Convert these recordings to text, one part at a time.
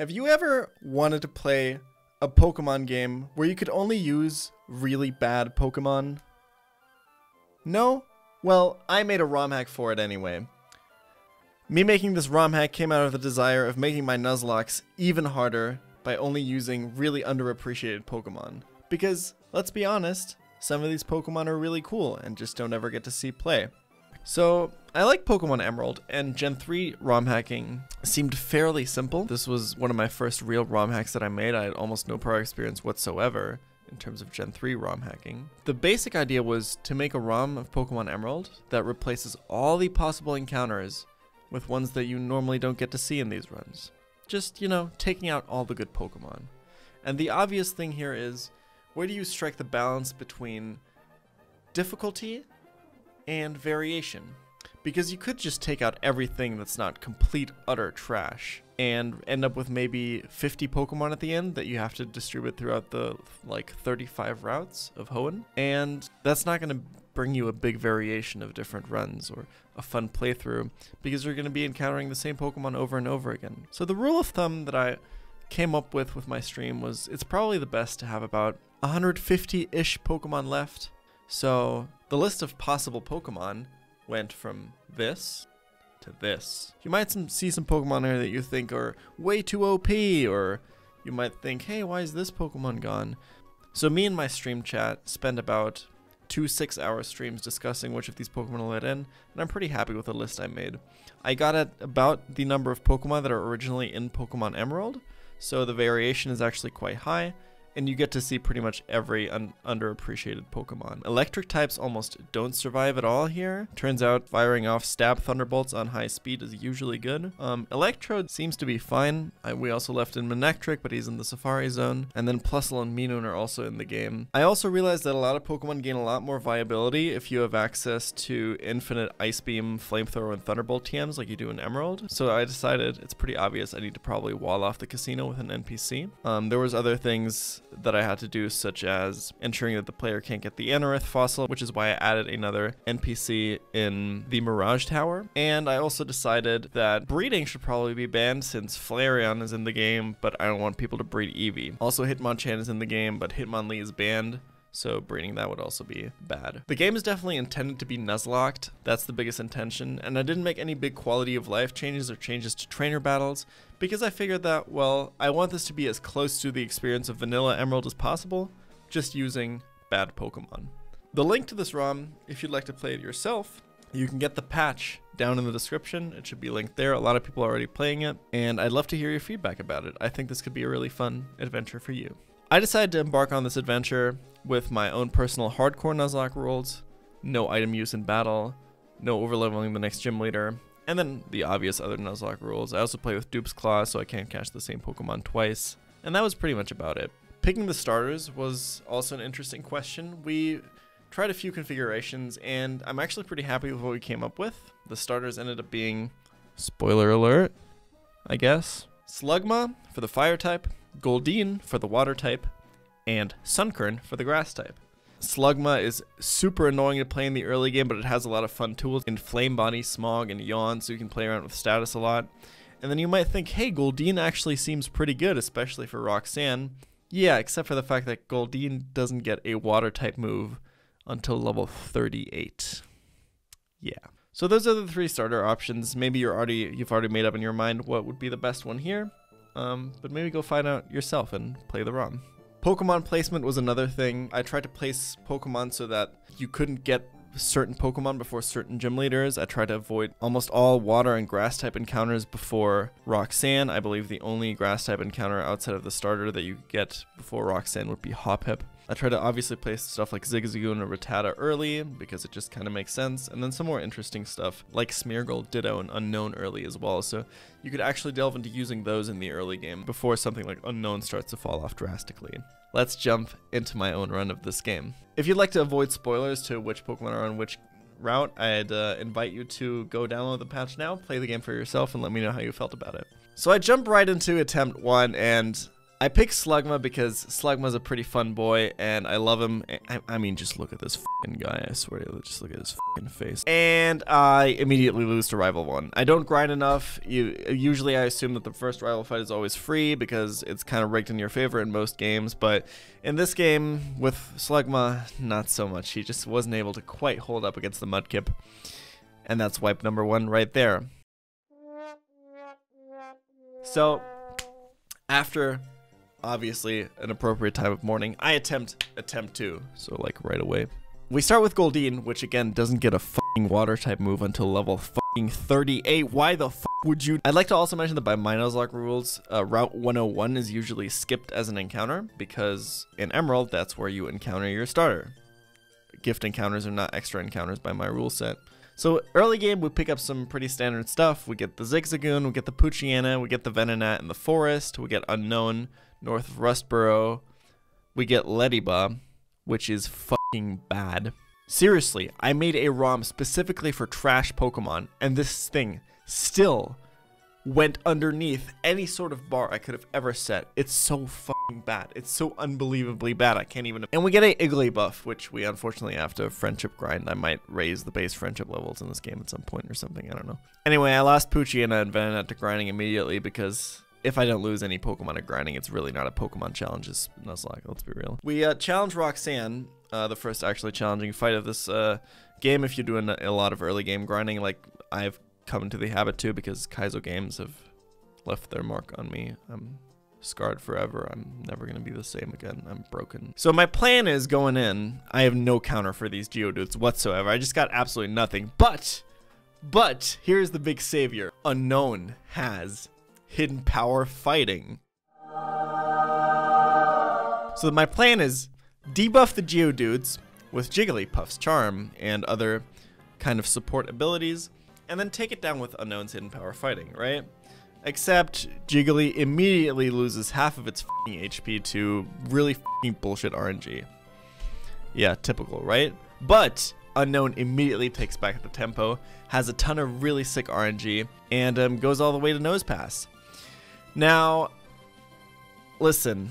Have you ever wanted to play a Pokemon game where you could only use really bad Pokemon? No? Well, I made a ROM hack for it anyway. Me making this ROM hack came out of the desire of making my Nuzlocke even harder by only using really underappreciated Pokemon. Because, let's be honest, some of these Pokemon are really cool and just don't ever get to see play. So, I like Pokemon Emerald, and Gen 3 ROM hacking seemed fairly simple. This was one of my first real ROM hacks that I made. I had almost no prior experience whatsoever in terms of Gen 3 ROM hacking. The basic idea was to make a ROM of Pokemon Emerald that replaces all the possible encounters with ones that you normally don't get to see in these runs. Just, you know, taking out all the good Pokemon. And the obvious thing here is where do you strike the balance between difficulty and variation? Because you could just take out everything that's not complete, utter trash and end up with maybe 50 Pokemon at the end that you have to distribute throughout the like 35 routes of Hoenn. And that's not going to bring you a big variation of different runs or a fun playthrough because you're going to be encountering the same Pokemon over and over again. So the rule of thumb that I came up with with my stream was it's probably the best to have about 150-ish Pokemon left. So the list of possible Pokemon went from this to this. You might some, see some Pokemon here that you think are way too OP, or you might think, hey, why is this Pokemon gone? So me and my stream chat spend about two six hour streams discussing which of these Pokemon to let in, and I'm pretty happy with the list I made. I got at about the number of Pokemon that are originally in Pokemon Emerald, so the variation is actually quite high, and you get to see pretty much every un underappreciated Pokemon. Electric types almost don't survive at all here. Turns out firing off Stab Thunderbolts on high speed is usually good. Um, Electrode seems to be fine. I, we also left in Manectric, but he's in the Safari Zone. And then Plusle and Minun are also in the game. I also realized that a lot of Pokemon gain a lot more viability if you have access to infinite Ice Beam, Flamethrower, and Thunderbolt TMs like you do in Emerald. So I decided it's pretty obvious I need to probably wall off the casino with an NPC. Um, there was other things that I had to do, such as ensuring that the player can't get the Anorith fossil, which is why I added another NPC in the Mirage Tower. And I also decided that breeding should probably be banned since Flareon is in the game, but I don't want people to breed Eevee. Also, Hitmonchan is in the game, but Hitmonlee is banned so breeding that would also be bad. The game is definitely intended to be Nuzlocked, that's the biggest intention, and I didn't make any big quality of life changes or changes to trainer battles, because I figured that, well, I want this to be as close to the experience of Vanilla Emerald as possible, just using bad Pokemon. The link to this ROM, if you'd like to play it yourself, you can get the patch down in the description. It should be linked there. A lot of people are already playing it, and I'd love to hear your feedback about it. I think this could be a really fun adventure for you. I decided to embark on this adventure with my own personal hardcore Nuzlocke rules, no item use in battle, no overleveling the next gym leader, and then the obvious other Nuzlocke rules. I also play with Dupe's Clause, so I can't catch the same Pokemon twice. And that was pretty much about it. Picking the starters was also an interesting question. We tried a few configurations, and I'm actually pretty happy with what we came up with. The starters ended up being, spoiler alert, I guess, Slugma for the fire type, Goldeen for the water type, and Sunkern for the grass type. Slugma is super annoying to play in the early game, but it has a lot of fun tools in Flame Body, Smog, and Yawn, so you can play around with status a lot. And then you might think, hey, Goldeen actually seems pretty good, especially for Roxanne. Yeah, except for the fact that Goldeen doesn't get a water type move until level 38. Yeah. So those are the three starter options. Maybe you're already you've already made up in your mind what would be the best one here. Um, but maybe go find out yourself and play the ROM. Pokemon placement was another thing. I tried to place Pokemon so that you couldn't get certain Pokemon before certain gym leaders. I tried to avoid almost all water and grass type encounters before Roxanne. I believe the only grass type encounter outside of the starter that you get before Roxanne would be Hop Hoppip. I try to obviously place stuff like Zigzagoon or Rattata early because it just kind of makes sense, and then some more interesting stuff like Smeargle, Ditto, and Unown early as well. So you could actually delve into using those in the early game before something like Unown starts to fall off drastically. Let's jump into my own run of this game. If you'd like to avoid spoilers to which Pokemon are on which route, I'd uh, invite you to go download the patch now, play the game for yourself, and let me know how you felt about it. So I jump right into attempt one, and I picked Slugma because Slugma's a pretty fun boy, and I love him. I, I mean, just look at this guy. I swear to you, just look at his face. And I immediately lose to Rival 1. I don't grind enough. You Usually I assume that the first rival fight is always free because it's kind of rigged in your favor in most games, but in this game with Slugma, not so much. He just wasn't able to quite hold up against the Mudkip. And that's wipe number one right there. So, after obviously an appropriate time of morning. I attempt attempt to, so like right away. We start with Goldeen, which again doesn't get a fucking water type move until level fucking 38. Why the fuck would you? I'd like to also mention that by my Nuzlocke rules, uh, Route 101 is usually skipped as an encounter because in Emerald, that's where you encounter your starter. Gift encounters are not extra encounters by my rule set. So early game, we pick up some pretty standard stuff. We get the Zigzagoon, we get the Poochyena, we get the Venonat in the forest, we get Unown, north of Rustboro. We get Ledyba, which is fucking bad. Seriously, I made a ROM specifically for trash Pokemon, and this thing still went underneath any sort of bar I could have ever set. It's so fucking bad. It's so unbelievably bad. I can't even. And we get a Igglybuff, which we unfortunately have to friendship grind. I might raise the base friendship levels in this game at some point or something. I don't know. Anyway, I lost Poochyena and I Venonat to grinding immediately because if I don't lose any Pokemon at grinding, it's really not a Pokemon challenge. It's Nuzlocke, let's be real. We uh, challenge Roxanne, uh, the first actually challenging fight of this uh, game if you're doing a lot of early game grinding, like I've come into the habit to because Kaizo games have left their mark on me. I'm scarred forever. I'm never going to be the same again. I'm broken. So my plan is going in, I have no counter for these Geodudes whatsoever. I just got absolutely nothing. But, but, here's the big savior. Unown has hidden power fighting. So my plan is debuff the Geodudes with Jigglypuff's charm and other kind of support abilities, and then take it down with Unown's hidden power fighting, right? Except Jiggly immediately loses half of its HP to really bullshit RNG. Yeah, typical, right? But Unown immediately takes back the tempo, has a ton of really sick RNG, and um, goes all the way to Nosepass. Now, listen,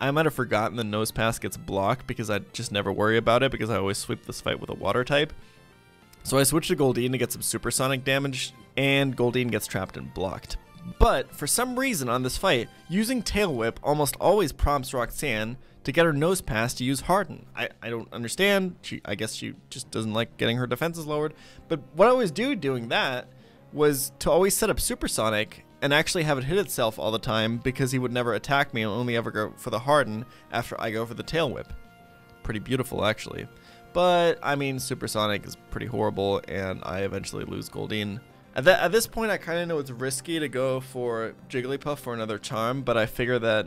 I might have forgotten the Nosepass gets blocked because I just never worry about it because I always sweep this fight with a water type. So I switch to Goldeen to get some supersonic damage, and Goldeen gets trapped and blocked. But for some reason on this fight, using Tail Whip almost always prompts Roxanne to get her Nosepass to use Harden. I, I don't understand. She I guess she just doesn't like getting her defenses lowered. But what I always do doing that was to always set up Supersonic and actually have it hit itself all the time because he would never attack me and only ever go for the Harden after I go for the Tail Whip. Pretty beautiful, actually. But, I mean, Supersonic is pretty horrible, and I eventually lose Goldeen. At, at this point, I kind of know it's risky to go for Jigglypuff for another charm, but I figure that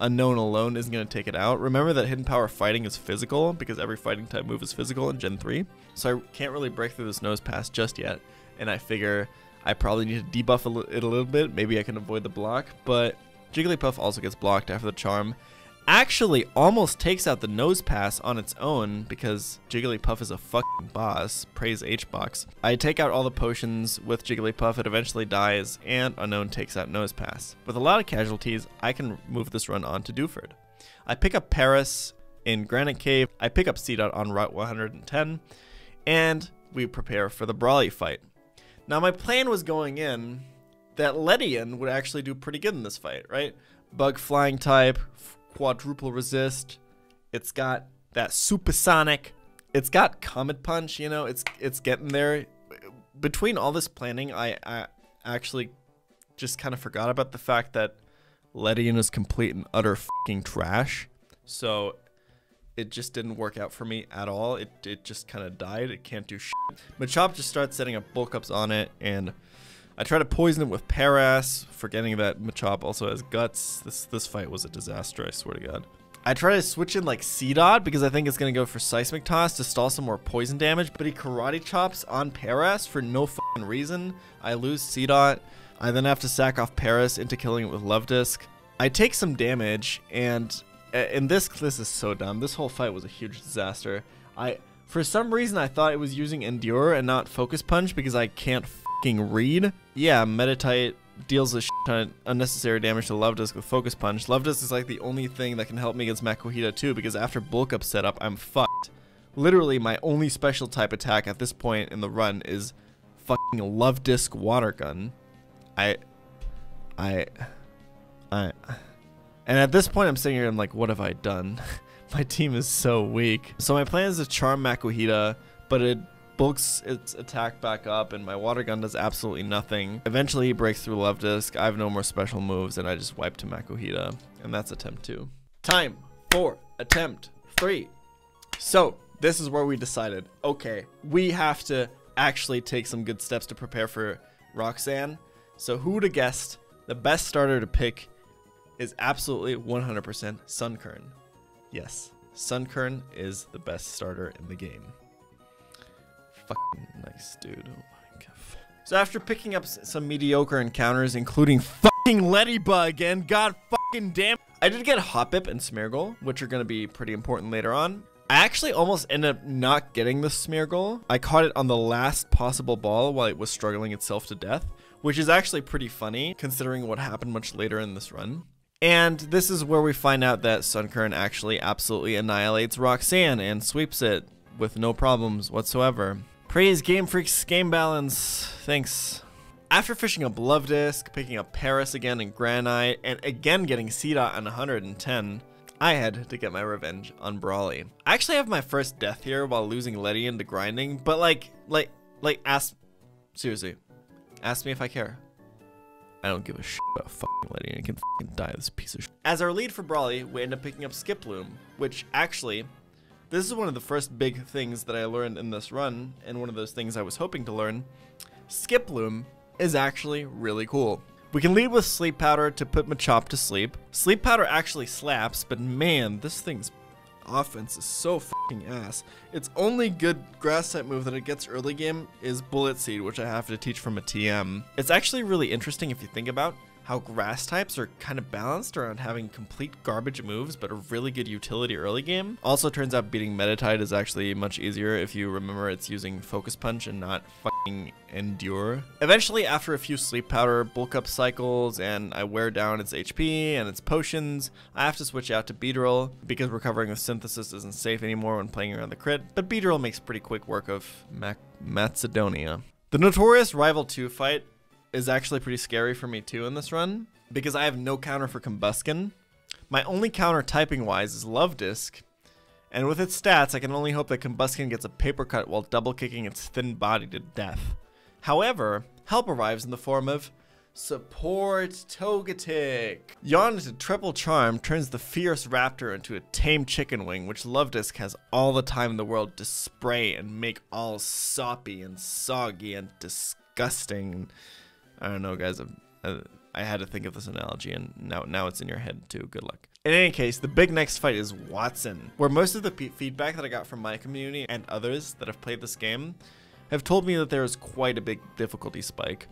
Unown alone isn't going to take it out. Remember that Hidden Power fighting is physical, because every fighting type move is physical in Gen 3. So I can't really break through this nose pass just yet, and I figure I probably need to debuff it a little bit. Maybe I can avoid the block, but Jigglypuff also gets blocked after the charm. Actually almost takes out the Nosepass on its own because Jigglypuff is a fucking boss. Praise H-Box. I take out all the potions with Jigglypuff, it eventually dies, and Unown takes out Nosepass. With a lot of casualties, I can move this run on to Dewford. I pick up Paras in Granite Cave, I pick up Seedot on Route 110, and we prepare for the Brawly fight. Now, my plan was going in that Ledian would actually do pretty good in this fight, right? Bug flying type, quadruple resist. It's got that supersonic. It's got Comet Punch, you know, it's it's getting there. Between all this planning, I, I actually just kind of forgot about the fact that Ledian is complete and utter fucking trash. So it just didn't work out for me at all. It, it just kind of died. It can't do shit. Machop just starts setting up bulk ups on it, and I try to poison it with Paras, forgetting that Machop also has guts. This this fight was a disaster, I swear to god. I try to switch in like Seedot because I think it's going to go for Seismic Toss to stall some more poison damage, but he Karate Chops on Paras for no fucking reason. I lose Seedot. I then have to sack off Paras into killing it with Luvdisc. I take some damage, and and this this is so dumb. This whole fight was a huge disaster. I for some reason I thought it was using Endure and not Focus Punch because I can't fucking read. Yeah, Meditite deals a ton unnecessary damage to Luvdisc with Focus Punch. Luvdisc is like the only thing that can help me against Makuhita too, because after Bulk Up setup, I'm fucked. Literally, my only special type attack at this point in the run is fucking Luvdisc Water Gun. I, I, I, and at this point, I'm sitting here. I'm like, what have I done? my team is so weak. So my plan is to charm Makuhita, but it bulks its attack back up, and my water gun does absolutely nothing. Eventually, he breaks through Luvdisc. I have no more special moves, and I just wipe to Makuhita, and that's attempt two. Time for attempt three. So this is where we decided, okay, we have to actually take some good steps to prepare for Roxanne. So who would have guessed the best starter to pick is absolutely 100% Sunkern. Yes, Sunkern is the best starter in the game. Fucking nice, dude. Oh my god. So after picking up some mediocre encounters, including fucking Ladybug and god fucking damn, I did get Hoppip and Smeargle, which are going to be pretty important later on. I actually almost ended up not getting the Smeargle. I caught it on the last possible ball while it was struggling itself to death, which is actually pretty funny considering what happened much later in this run. And this is where we find out that Sunkern actually absolutely annihilates Roxanne and sweeps it with no problems whatsoever. Praise Game Freak's game balance. Thanks. After fishing up Luvdisc, picking up Paras again in Granite, and again getting Seedot on 110, I had to get my revenge on Brawly. I actually have my first death here while losing Letty into grinding, but like, like, like, ask, seriously, ask me if I care. I don't give a shit about fucking letting it can fucking die, this piece of shit. As our lead for Brawly, we end up picking up Skiploom, which actually, this is one of the first big things that I learned in this run, and one of those things I was hoping to learn. Skiploom is actually really cool. We can lead with Sleep Powder to put Machop to sleep. Sleep Powder actually slaps, but man, this thing's offense is so ass. Its only good grass type move that it gets early game is Bullet Seed, which I have to teach from a TM. It's actually really interesting if you think about how grass types are kind of balanced around having complete garbage moves but a really good utility early game. Also turns out beating Meditite is actually much easier if you remember it's using Focus Punch and not Endure. Eventually, after a few Sleep Powder bulk up cycles and I wear down its HP and its potions, I have to switch out to Beedrill because recovering the Synthesis isn't safe anymore when playing around the crit, but Beedrill makes pretty quick work of Mac Macedonia. The notorious Rival 2 fight is actually pretty scary for me too in this run because I have no counter for Combusken. My only counter typing wise is Luvdisc, and with its stats, I can only hope that Combusken gets a paper cut while double kicking its thin body to death. However, help arrives in the form of Support Togetic. Yawn triple charm turns the fierce raptor into a tame chicken wing, which Luvdisc has all the time in the world to spray and make all soppy and soggy and disgusting. I don't know, guys. I, uh, I had to think of this analogy, and now now it's in your head too. Good luck. In any case, the big next fight is Watson, where most of the feedback that I got from my community and others that have played this game have told me that there is quite a big difficulty spike.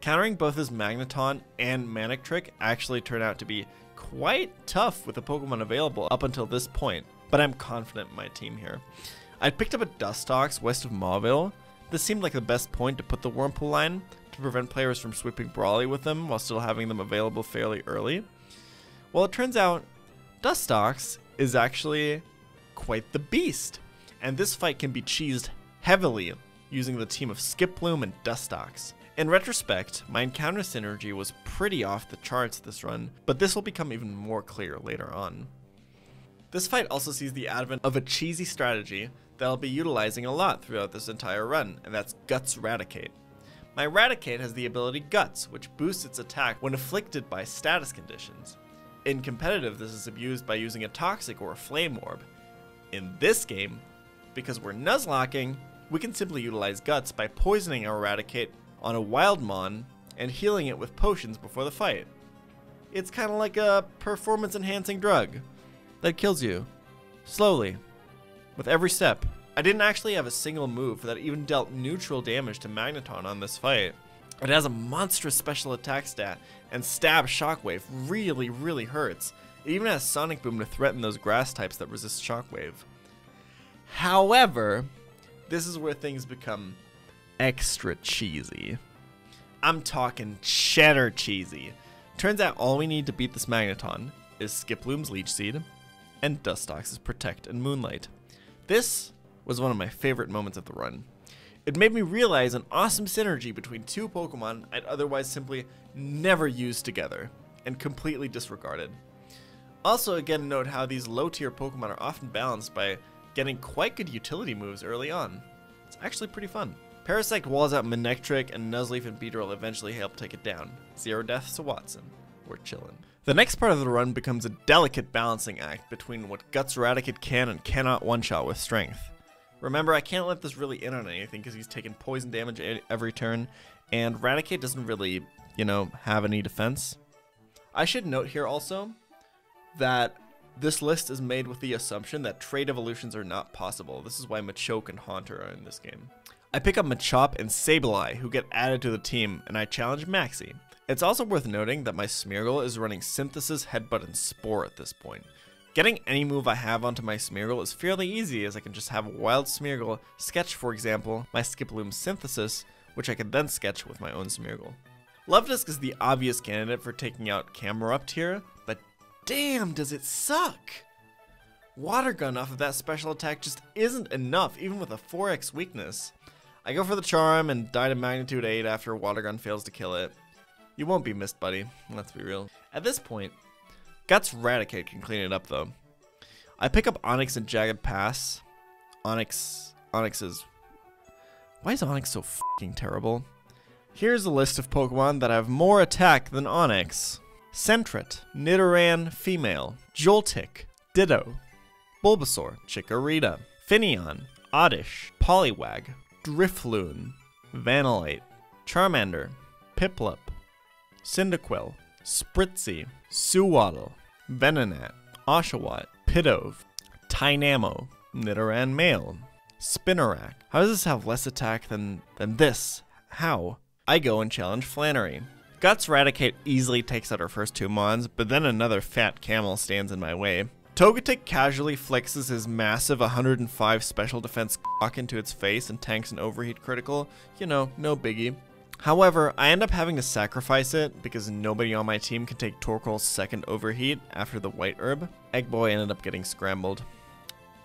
Countering both his Magneton and Manectric actually turned out to be quite tough with the Pokemon available up until this point, but I'm confident in my team here. I picked up a Dustox west of Mauville. This seemed like the best point to put the Wurmple line, to prevent players from sweeping Brawly with them while still having them available fairly early. Well, it turns out Dustox is actually quite the beast, and this fight can be cheesed heavily using the team of Skiploom and Dustox. In retrospect, my encounter synergy was pretty off the charts this run, but this will become even more clear later on. This fight also sees the advent of a cheesy strategy that I'll be utilizing a lot throughout this entire run, and that's Guts Raticate. My Raticate has the ability Guts, which boosts its attack when afflicted by status conditions. In competitive, this is abused by using a Toxic or a Flame Orb. In this game, because we're Nuzlocking, we can simply utilize Guts by poisoning our Raticate on a Wild Mon and healing it with potions before the fight. It's kind of like a performance enhancing drug that kills you slowly with every step. I didn't actually have a single move that even dealt neutral damage to Magneton on this fight. It has a monstrous special attack stat, and Stab Shockwave really, really hurts. It even has Sonic Boom to threaten those grass types that resist Shockwave. However, this is where things become extra cheesy. I'm talking cheddar cheesy. Turns out all we need to beat this Magneton is Skiploom's Leech Seed and Dustox's Protect and Moonlight. This was one of my favorite moments of the run. It made me realize an awesome synergy between two Pokemon I'd otherwise simply never used together and completely disregarded. Also, again, note how these low tier Pokemon are often balanced by getting quite good utility moves early on. It's actually pretty fun. Parasect walls out Manectric, and Nuzleaf and Beedrill eventually help take it down. Zero deaths to Watson. We're chillin'. The next part of the run becomes a delicate balancing act between what Guts Raticate can and cannot one-shot with strength. Remember, I can't let this really in on anything because he's taking poison damage every turn, and Raticate doesn't really, you know, have any defense. I should note here also that this list is made with the assumption that trade evolutions are not possible. This is why Machoke and Haunter are in this game. I pick up Machop and Sableye, who get added to the team, and I challenge Maxie. It's also worth noting that my Smeargle is running Synthesis, Headbutt, and Spore at this point. Getting any move I have onto my Smeargle is fairly easy as I can just have a Wild Smeargle sketch, for example, my Skiploom Synthesis, which I can then sketch with my own Smeargle. Luvdisc is the obvious candidate for taking out Camerupt here, but damn does it suck! Water Gun off of that special attack just isn't enough, even with a 4x weakness. I go for the Charm and die to Magnitude 8 after Water Gun fails to kill it. You won't be missed, buddy. Let's be real. At this point, Guts Raticate can clean it up, though. I pick up Onix and Jagged Pass. Onyx, Onix is... Why is Onix so fucking terrible? Here's a list of Pokemon that have more attack than Onix. Sentret, Nidoran Female, Joltik, Ditto, Bulbasaur, Chikorita, Finneon, Oddish, Poliwag, Drifloon, Vanillite, Charmander, Piplup, Cyndaquil, Spritzee, Sewaddle, Venonat, Oshawott, Pidove, Tynamo, Nidoran Male, Spinarak. How does this have less attack than, than this? How? I go and challenge Flannery. Guts Raticate easily takes out her first two mons, but then another fat camel stands in my way. Togetic casually flexes his massive 105 special defense clock into its face and tanks an overheat critical. You know, no biggie. However, I end up having to sacrifice it because nobody on my team can take Torkoal's second overheat after the white herb. Egg Boy ended up getting scrambled.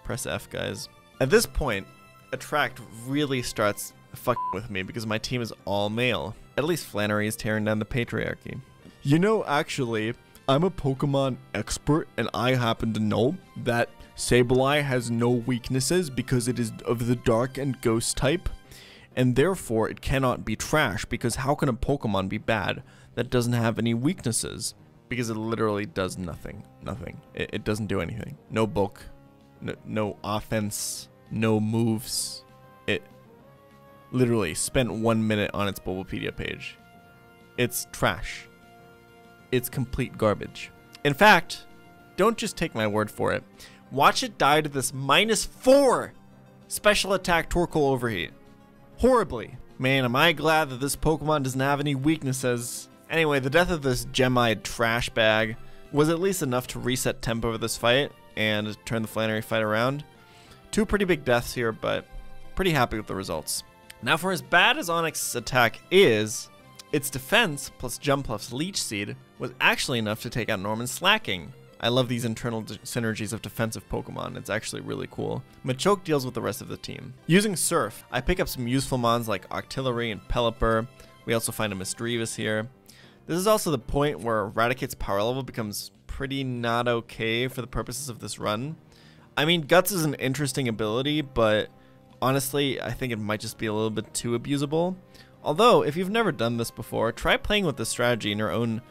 Press F, guys. At this point, Attract really starts fucking with me because my team is all male. At least Flannery is tearing down the patriarchy. You know, actually, I'm a Pokemon expert and I happen to know that Sableye has no weaknesses because it is of the dark and ghost type and therefore it cannot be trash because how can a Pokemon be bad that doesn't have any weaknesses? Because it literally does nothing. Nothing. It, it doesn't do anything. No bulk, no, no offense, no moves. It literally spent one minute on its Bulbapedia page. It's trash. It's complete garbage. In fact, don't just take my word for it. Watch it die to this minus four special attack Torkoal overheat horribly. Man, am I glad that this Pokemon doesn't have any weaknesses. Anyway, the death of this Gemide trash bag was at least enough to reset tempo of this fight and turn the Flannery fight around. Two pretty big deaths here, but pretty happy with the results. Now for as bad as Onix's attack is, its defense plus Jumpluff's Leech Seed was actually enough to take out Norman's Slaking, I love these internal synergies of defensive Pokemon. It's actually really cool. Machoke deals with the rest of the team. Using Surf, I pick up some useful mons like Octillery and Pelipper. We also find a Misdreavus here. This is also the point where Raticate's power level becomes pretty not okay for the purposes of this run. I mean, Guts is an interesting ability, but honestly, I think it might just be a little bit too abusable. Although, if you've never done this before, try playing with this strategy in your own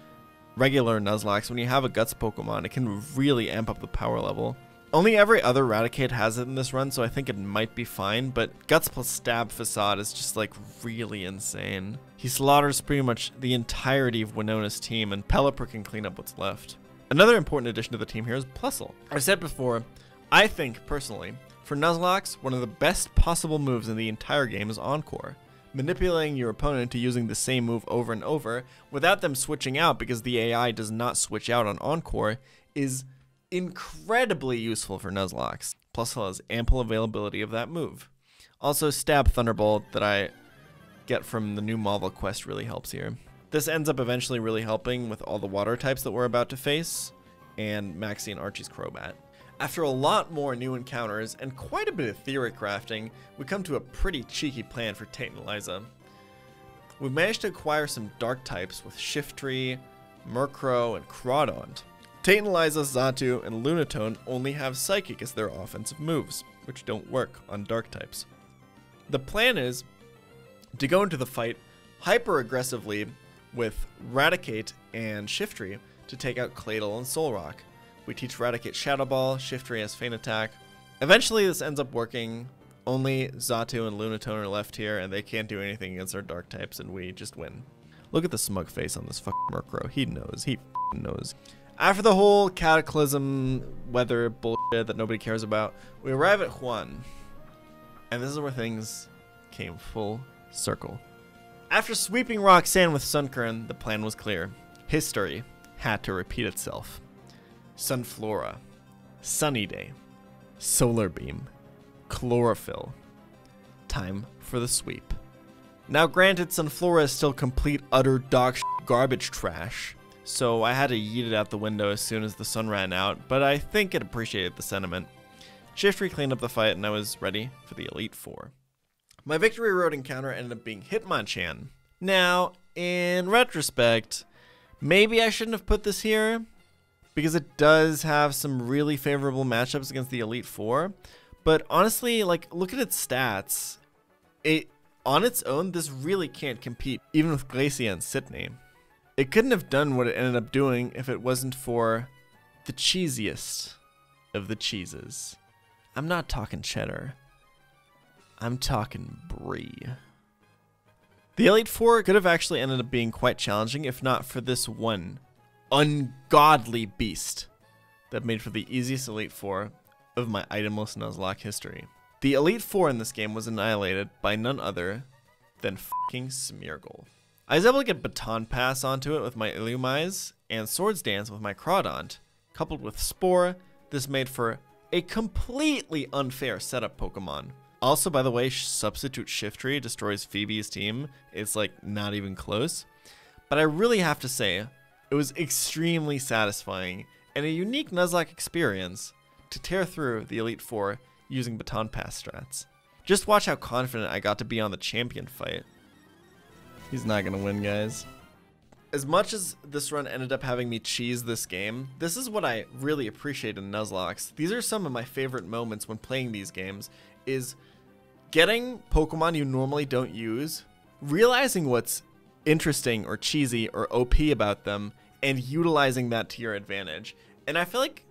regular Nuzlocke, when you have a Guts Pokemon, it can really amp up the power level. Only every other Raticate has it in this run, so I think it might be fine, but Guts plus Stab Facade is just like really insane. He slaughters pretty much the entirety of Winona's team, and Pelipper can clean up what's left. Another important addition to the team here is Plusle. I said before, I think, personally, for Nuzlocke, one of the best possible moves in the entire game is Encore manipulating your opponent to using the same move over and over without them switching out because the AI does not switch out on Encore is incredibly useful for Nuzlocke. Plus, it has ample availability of that move. Also, Stab Thunderbolt that I get from the new Mauville quest really helps here. This ends up eventually really helping with all the water types that we're about to face, and Maxie and Archie's Crobat. After a lot more new encounters and quite a bit of theory crafting, we come to a pretty cheeky plan for Tate and Eliza. We've managed to acquire some dark types with Shiftry, Murkrow, and Crawdaunt. Tate and Eliza, Xatu, and Lunatone only have Psychic as their offensive moves, which don't work on dark types. The plan is to go into the fight hyper aggressively with Raticate and Shiftry to take out Claydol and Solrock. We teach Raticate Shadow Ball, Shiftry has Feint Attack. Eventually this ends up working. Only Xatu and Lunatone are left here and they can't do anything against our dark types and we just win. Look at the smug face on this fucking Murkrow. He knows. He knows. After the whole cataclysm weather bullshit that nobody cares about, we arrive at Juan. And this is where things came full circle. After sweeping Roxanne with Sunkern, the plan was clear. History had to repeat itself. Sunflora, Sunny Day, Solar Beam, Chlorophyll. Time for the sweep. Now granted, Sunflora is still complete utter dog garbage trash, so I had to yeet it out the window as soon as the sun ran out, but I think it appreciated the sentiment. Shiftry cleaned up the fight and I was ready for the Elite Four. My Victory Road encounter ended up being Hitmonchan. Now, in retrospect, maybe I shouldn't have put this here, because it does have some really favorable matchups against the Elite Four. But honestly, like, look at its stats. It on its own, this really can't compete, even with Glacia and Sidney. It couldn't have done what it ended up doing if it wasn't for the cheesiest of the cheeses. I'm not talking cheddar. I'm talking brie. The Elite Four could have actually ended up being quite challenging if not for this one ungodly beast that made for the easiest Elite Four of my itemless Nuzlocke history. The Elite Four in this game was annihilated by none other than fucking Smeargle. I was able to get Baton Pass onto it with my Illumise and Swords Dance with my Crawdaunt. Coupled with Spore, this made for a completely unfair setup Pokemon. Also, by the way, Substitute Shiftry destroys Phoebe's team. It's like not even close. But I really have to say, it was extremely satisfying and a unique Nuzlocke experience to tear through the Elite Four using Baton Pass strats. Just watch how confident I got to be on the champion fight. He's not gonna win, guys. As much as this run ended up having me cheese this game, this is what I really appreciate in Nuzlockes. These are some of my favorite moments when playing these games, is getting Pokemon you normally don't use, realizing what's interesting or cheesy or OP about them, and utilizing that to your advantage. And I feel like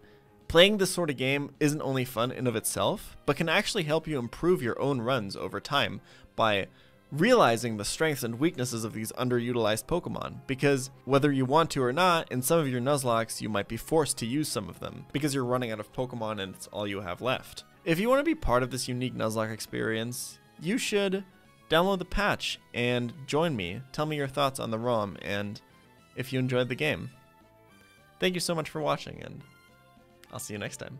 playing this sort of game isn't only fun in of itself, but can actually help you improve your own runs over time by realizing the strengths and weaknesses of these underutilized Pokemon, because whether you want to or not, in some of your Nuzlockes you might be forced to use some of them, because you're running out of Pokemon and it's all you have left. If you want to be part of this unique Nuzlocke experience, you should download the patch and join me. Tell me your thoughts on the ROM and if you enjoyed the game. Thank you so much for watching, and I'll see you next time.